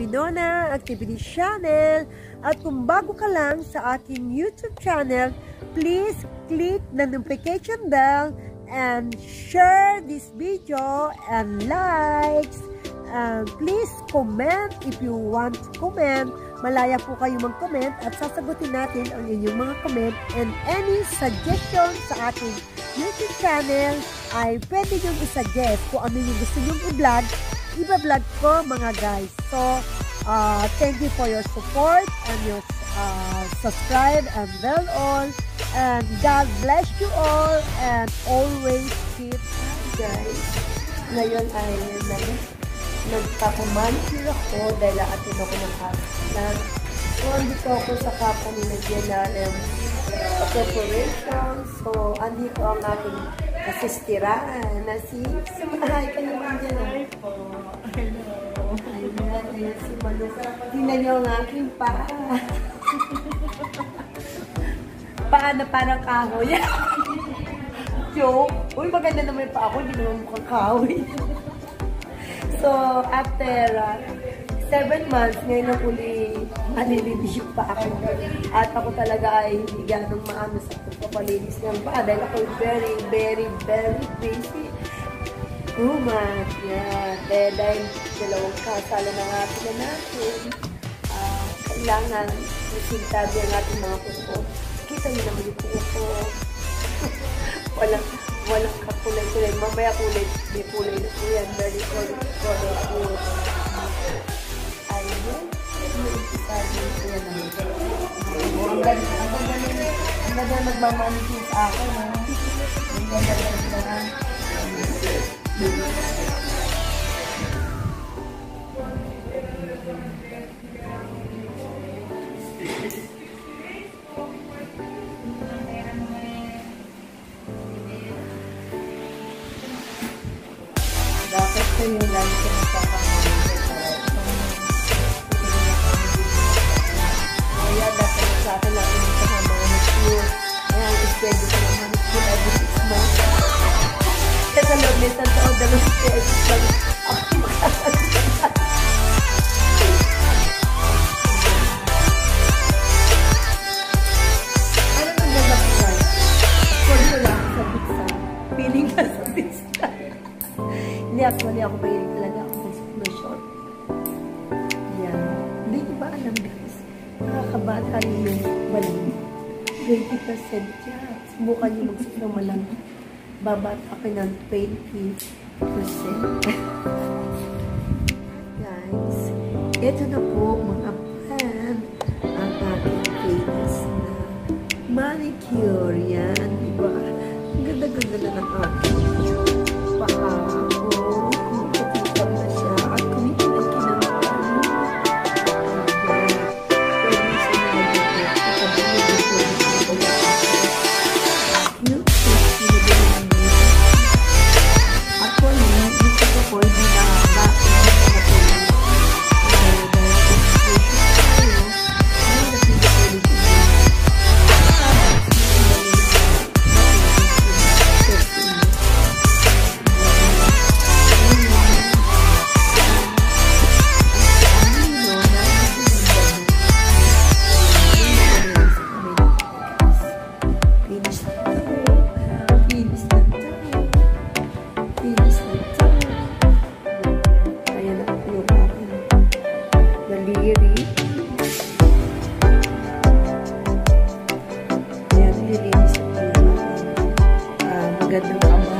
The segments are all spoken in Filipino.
Winona Activity Channel. At kung bago ka lang sa aking YouTube channel, please click the notification bell and share this video and likes. And please comment if you want to comment. Malaya po kayo mag-comment at sasagutin natin ang inyong mga comment and any suggestion sa ating YouTube channel ay pwede nyo i-suggest kung ano yung gusto nyo i-vlog iba-vlog ko mga guys. So, uh, thank you for your support and your uh, subscribe and bell on. And God bless you all and always keep guys. Ngayon ay nag nagpapumanicure ako dahil atin ako ng hospital. So, andito ako sa company ng GNRM Corporation. So, andito ang aking kasistiraan na si Sumahay ka naman dyan. Tingnan niyo ang aking paa. paa na parang kahoy. Joke. Uy, maganda naman yung paa ko. Hindi naman mukhang kahoy. so, after uh, seven months, ngayon na uli malilinis yung paa ko. At ako talaga ay hindi ganong maano sa pagpapalinis ng paa dahil ako very, very, very busy. Woman, yeah. Eh, dahil dalawang kasalo na nga sila natin, uh, kailangan masintabi ang ating mga kuko. Kita niyo naman yung kuko. walang, walang kakulay-kulay. Mamaya kulay, may kulay na po yan. Very colorful. Ayun. Ang ganda, ang ganda, ang ganda nagmamanicure sa akin, ha? Ang ganda, ang ganda. Dapat ko yung lang Kaya sa taon, dalawang lang ako makakasal. Ano nang ganda ko ako sa pizza. Feeling ka sa pizza. Hindi, actually ako mahilig talaga ako sa explosion. Yan. Hindi ko ba alam guys? Nakakabata yung malamig. 20% yan. Subukan nyo magsip Babata ka ng 20%. guys, ito na po mga pan ang ating face na manicure. Yan, diba? Ang ganda-ganda na ng ating paa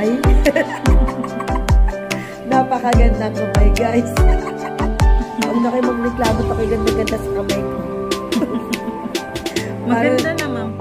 kamay. Napakagandang kamay, guys. Huwag na kayo magreklamo pa kayo ganda-ganda sa kamay ko. Maganda naman